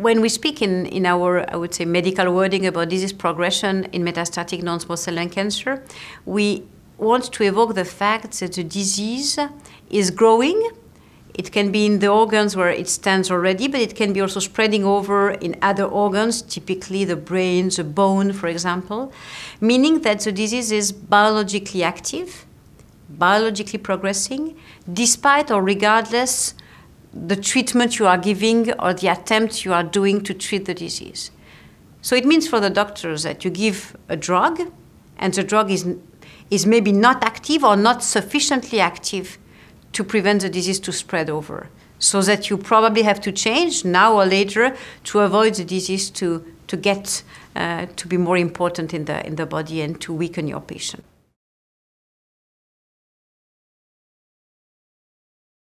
when we speak in, in our, I would say, medical wording about disease progression in metastatic non-small cell lung cancer, we want to evoke the fact that the disease is growing. It can be in the organs where it stands already, but it can be also spreading over in other organs, typically the brain, the bone, for example, meaning that the disease is biologically active, biologically progressing, despite or regardless the treatment you are giving or the attempt you are doing to treat the disease. So it means for the doctors that you give a drug, and the drug is, is maybe not active or not sufficiently active to prevent the disease to spread over. So that you probably have to change now or later to avoid the disease to, to get uh, to be more important in the, in the body and to weaken your patient.